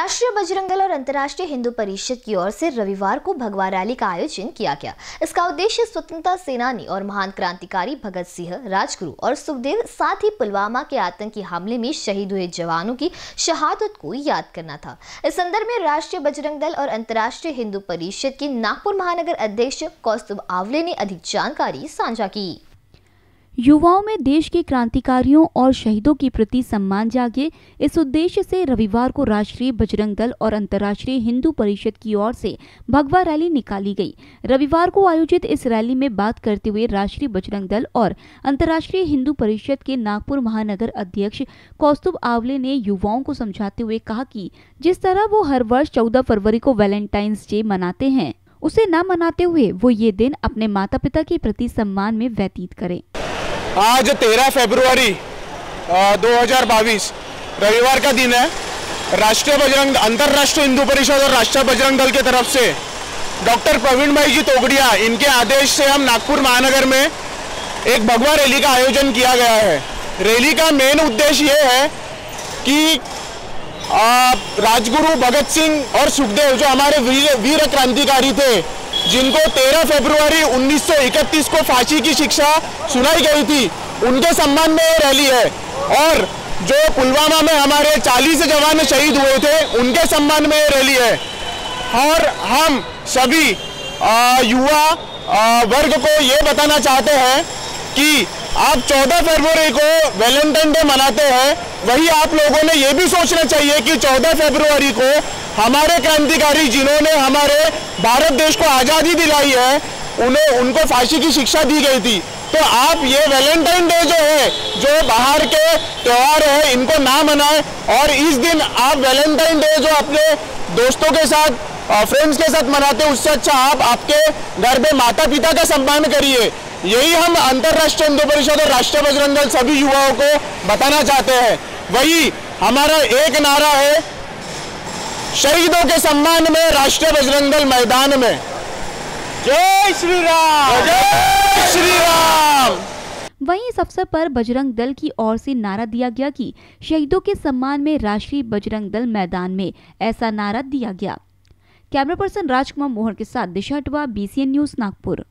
राष्ट्रीय बजरंग दल और अंतर्राष्ट्रीय हिंदू परिषद की ओर से रविवार को भगवा रैली का आयोजन किया गया। इसका उद्देश्य स्वतंत्रता सेनानी और महान क्रांतिकारी भगत सिंह, राजगुरु और सुखदेव, साथ ही पुलवामा के आतंकी हमले में शहीद हुए जवानों की शहादत को याद करना था। इस संदर्भ में राष्ट्रीय बजरंग दल और अंतर्राष्ट्रीय हिंदू परिषद के नागपुर महानगर अध्यक्ष कौस्तुभ आवले ने अधिक जानकारी साझा की। युवाओं में देश के क्रांतिकारियों और शहीदों के प्रति सम्मान जागे। इस उद्देश्य से रविवार को राष्ट्रीय बजरंग दल और अंतर्राष्ट्रीय हिंदू परिषद की ओर से भगवा रैली निकाली गई। रविवार को आयोजित इस रैली में बात करते हुए राष्ट्रीय बजरंग दल और अंतर्राष्ट्रीय हिंदू परिषद के नागपुर महानगर अध्यक्ष कौस्तुभ आवले ने युवाओं को समझाते हुए कहा कि जिस तरह वो हर वर्ष चौदह फरवरी को वैलेंटाइंस डे मनाते हैं, उसे न मनाते हुए वो ये दिन अपने माता पिता के प्रति सम्मान में व्यतीत करें। आज 13 फरवरी 2022 रविवार का दिन है। राष्ट्रीय बजरंग, अंतर्राष्ट्रीय हिंदू परिषद और राष्ट्रीय बजरंग दल की तरफ़ से डॉक्टर प्रवीण भाई जी तोगड़िया, इनके आदेश से हम नागपुर महानगर में एक भगवा रैली का आयोजन किया गया है। रैली का मेन उद्देश्य ये है कि राजगुरु भगत सिंह और सुखदेव जो हमारे वीर वीर क्रांतिकारी थे जिनको 13 फरवरी 1931 को फांसी की शिक्षा सुनाई गई थी, उनके सम्मान में ये रैली है। और जो पुलवामा में हमारे 40 जवान शहीद हुए थे, उनके सम्मान में ये रैली है। और हम सभी युवा वर्ग को ये बताना चाहते हैं कि आप 14 फरवरी को वैलेंटाइन डे मनाते हैं वही आप लोगों ने ये भी सोचना चाहिए कि 14 फरवरी को हमारे क्रांतिकारी जिन्होंने हमारे भारत देश को आज़ादी दिलाई है, उन्हें, उनको फांसी की शिक्षा दी गई थी। तो आप ये वैलेंटाइन डे जो है, जो बाहर के त्यौहार है, इनको ना मनाएँ और इस दिन आप वैलेंटाइन डे जो अपने दोस्तों के साथ फ्रेंड्स के साथ मनाते हैं, उससे अच्छा आप आपके घर में माता पिता का सम्मान करिए। यही हम अंतर्राष्ट्रीय हिंदू परिषद और राष्ट्रीय बजरंग दल सभी युवाओं को बताना चाहते हैं। वही हमारा एक नारा है शहीदों के सम्मान में राष्ट्रीय बजरंग दल मैदान में। जय श्री राम। जय श्री राम। वहीं इस अवसर पर बजरंग दल की ओर से नारा दिया गया कि शहीदों के सम्मान में राष्ट्रीय बजरंग दल मैदान में ऐसा नारा दिया गया। कैमरा पर्सन राजकुमार मोहन के साथ दिशा अटवा बीसीएन न्यूज़ नागपुर।